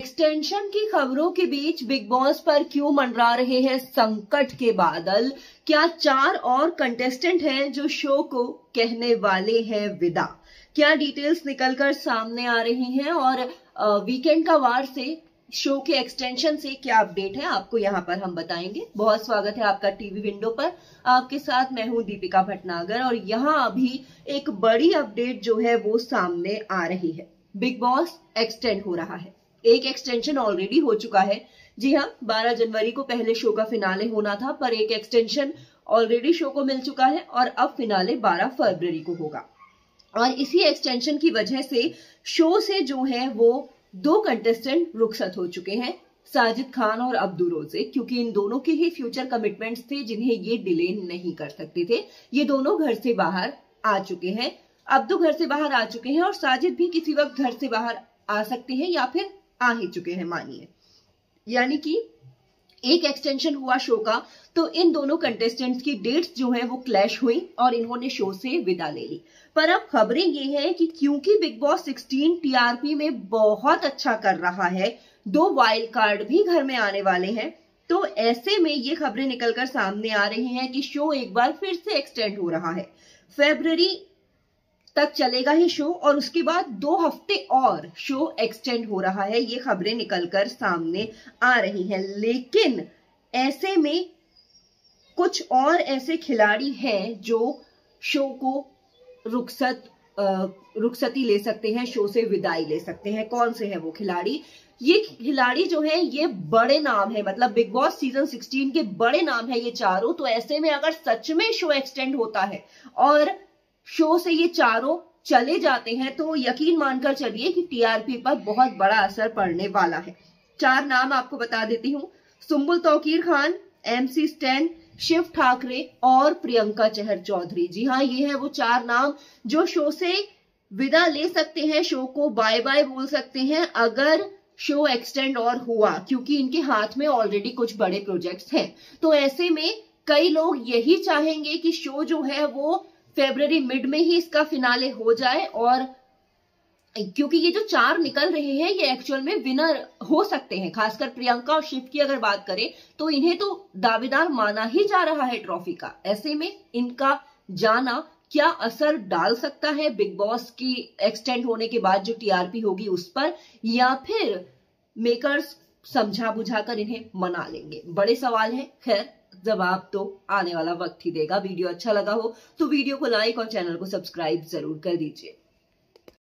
Extension की खबरों के बीच बिग बॉस पर क्यों मंडरा रहे हैं संकट के बादल? क्या चार और कंटेस्टेंट हैं जो शो को कहने वाले हैं विदा? क्या डिटेल्स निकलकर सामने आ रही हैं और वीकेंड का वार से शो के एक्सटेंशन से क्या अपडेट है आपको यहाँ पर हम बताएँगे। बहुत स्वागत है आपका टीवी विंडो पर। आपके साथ मैं हूँ दीपिका भटनागर और यहाँ अभी एक बड़ी अपडेट जो है वो सामने आ रही है। बिग बॉस एक्सटेंड हो रहा है। एक एक्सटेंशन ऑलरेडी हो चुका है। जी हाँ 12 जनवरी को पहले शो का फिनाले होना था, पर एक एक्सटेंशन ऑलरेडी शो को मिल चुका है और अब फिनाले 12 फरवरी को होगा। और इसी एक्सटेंशन की वजह से शो से जो है, वो दो कंटेस्टेंट रुखसत हो चुके हैं, साजिद खान और अब्दुल रोज़े, क्योंकि इन दोनों के ही फ्यूचर कमिटमेंट्स थे, जिन्हें ये डिले नहीं कर सकते थे। ये दोनों घर से बाहर आ चुके हैं। अब्दू घर से बाहर आ चुके हैं और साजिद भी किसी वक्त घर से बाहर आ सकते हैं या फिर आ ही चुके हैं मानिए। यानी कि एक एक्सटेंशन हुआ शो का तो इन दोनों कंटेस्टेंट्स की डेट्स जो है वो क्लैश हुई और इन्होंने शो से विदा ले ली। पर अब खबरें ये हैं कि क्योंकि बिग बॉस 16 टीआरपी में बहुत अच्छा कर रहा है, दो वाइल्ड कार्ड भी घर में आने वाले हैं तो ऐसे में ये खबरें निकलकर सामने आ रही हैं कि शो एक बार फिर से एक्सटेंड हो रहा है। फेब्रवरी तक चलेगा ही शो और उसके बाद दो हफ़्ते और शो एक्सटेंड हो रहा है। ये खबरें निकलकर सामने आ रही हैं। लेकिन ऐसे में कुछ और ऐसे खिलाड़ी हैं जो शो को रुखसत रुखसती ले सकते हैं, शो से विदाई ले सकते हैं। कौन से हैं वो खिलाड़ी? ये खिलाड़ी जो है, ये बड़े नाम है। मतलब बिग बॉस सीज़न 16 के बड़े नाम है ये चारों। तो ऐसे में अगर सच में शो एक्सटेंड होता है और शो से ये चारों चले जाते हैं तो यकीन मानकर चलिए कि टीआरपी पर बहुत बड़ा असर पड़ने वाला है। चार नाम आपको बता देती हूँ। सुम्बुल तौकीर खान एमसी स्टैन शिव ठाकरे और प्रियंका चहर चौधरी। जी हाँ ये है वो चार नाम जो शो से विदा ले सकते हैं, शो को बाय बाय बोल सकते हैं, अगर शो एक्सटेंड और हुआ, क्योंकि इनके हाथ में ऑलरेडी कुछ बड़े प्रोजेक्ट्स हैं। तो ऐसे में कई लोग यही चाहेंगे कि शो जो है वो फेब्रवरी मिड में ही इसका फिनाले हो जाए और क्योंकि ये जो चार निकल रहे हैं, ये एक्चुअल में विनर हो सकते हैं। खासकर प्रियंका और शिव की अगर बात करें तो इन्हें तो दावेदार माना ही जा रहा है ट्रॉफी का। ऐसे में इनका जाना क्या असर डाल सकता है बिग बॉस की एक्सटेंड होने के बाद जो टीआरपी होगी उस पर, या फिर मेकर्स समझा बुझाकर इन्हें मना लेंगे? बड़े सवाल है। खैर जवाब तो आने वाला वक्त ही देगा, वीडियो अच्छा लगा हो तो वीडियो को लाइक और चैनल को सब्सक्राइब ज़रूर कर दीजिए।